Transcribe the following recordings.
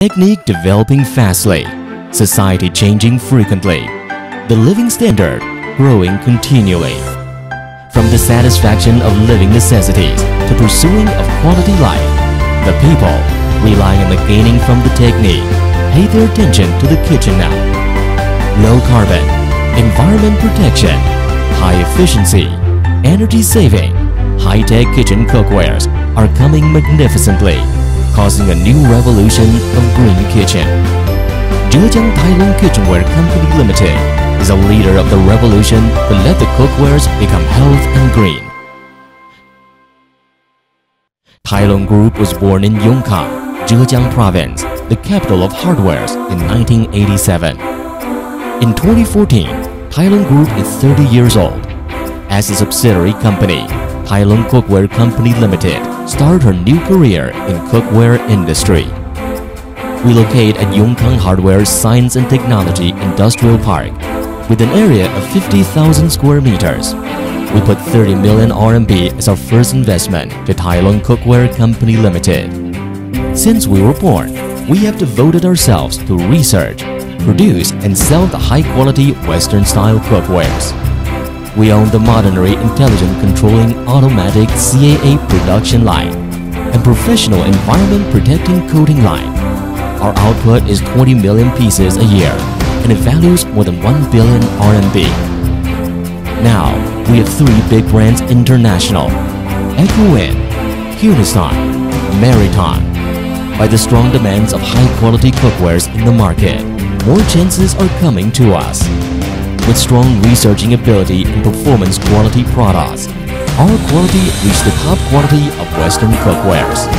Technique developing fastly, society changing frequently, the living standard growing continually. From the satisfaction of living necessities to pursuing of quality life, the people, relying on the gaining from the technique, pay their attention to the kitchen now. Low carbon, environment protection, high efficiency, energy saving, high-tech kitchen cookwares are coming magnificently causing a new revolution of green kitchen. Zhejiang Tailong Kitchenware Company Limited is a leader of the revolution to let the cookwares become health and green. Tailong Group was born in Yongkang, Zhejiang Province, the capital of hardwares, in 1987. In 2014, Tailong Group is 30 years old. As a subsidiary company, Tailong Cookware Company Limited started her new career in cookware industry. We locate at Yongkang Hardware Science and Technology Industrial Park with an area of 50,000 square meters. We put 30 million RMB as our first investment to Tailong Cookware Company Limited. Since we were born, we have devoted ourselves to research, produce and sell the high-quality Western-style cookwares. We own the Modernary Intelligent Controlling Automatic CAA production line and professional environment protecting coating line. Our output is 20 million pieces a year and it values more than 1 billion RMB. Now, we have three big brands international, EcoWin, Hunistan, Meriton. By the strong demands of high-quality cookwares in the market, more chances are coming to us with strong researching ability and performance quality products. Our quality reached the top quality of Western cookwares.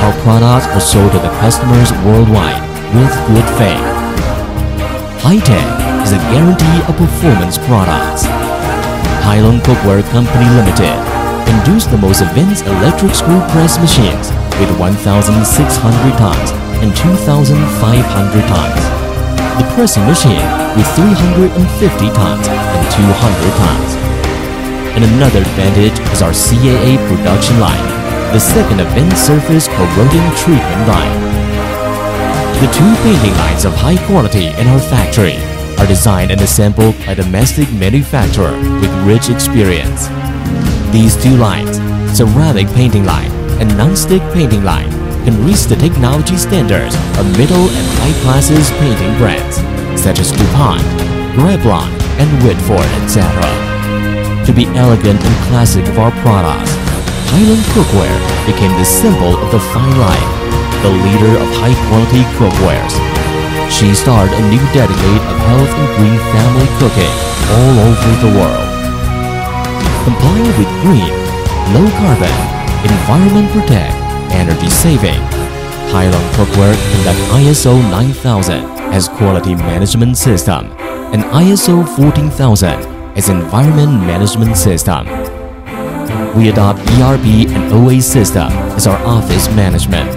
Our products are sold to the customers worldwide with good fame. High-tech is a guarantee of performance products. Tailong Cookware Company Limited induced the most advanced electric screw press machines with 1,600 tons and 2,500 tons the pressing machine with 350 tons and 200 tons. And another advantage is our CAA production line, the second event surface corrosion treatment line. The two painting lines of high quality in our factory are designed and assembled by domestic manufacturer with rich experience. These two lines, ceramic painting line and non-stick painting line, can reach the technology standards of middle and high classes painting brands such as DuPont, Revlon, and Whitford, etc. To be elegant and classic of our products, Tailong Cookware became the symbol of the fine line, the leader of high-quality cookwares. She started a new decade of health and green family cooking all over the world. Complying with green, low carbon, environment protect, energy saving, Tailong Cookware conduct ISO 9000 as Quality Management System and ISO 14000 as Environment Management System. We adopt ERP and OA system as our office management.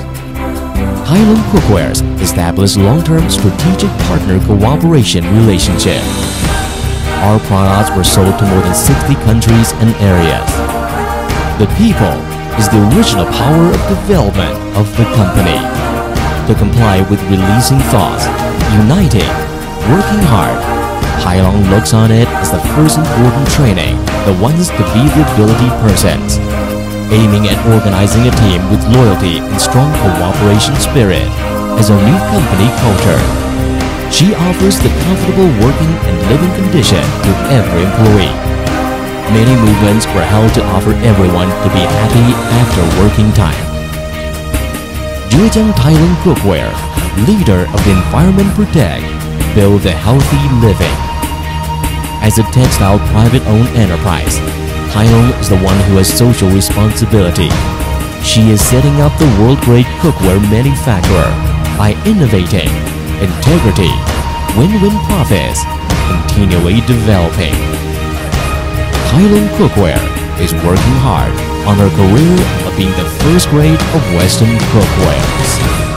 Tailong Cookwares establish long-term strategic partner cooperation relationship. Our products were sold to more than 60 countries and areas. The people is the original power of development of the company. To comply with releasing thoughts, uniting, working hard, Tailong looks on it as the first important training that wants to be the ability persons, aiming at organizing a team with loyalty and strong cooperation spirit as our new company culture. She offers the comfortable working and living condition to every employee many movements were held to offer everyone to be happy after working time. Zhejiang Tailong Cookware, leader of the Environment Protect, build a healthy living. As a textile private-owned enterprise, Tailong is the one who has social responsibility. She is setting up the world-grade cookware manufacturer by innovating, integrity, win-win profits, continually developing. Tailong Cookware is working hard on her career of being the first grade of Western cookwares.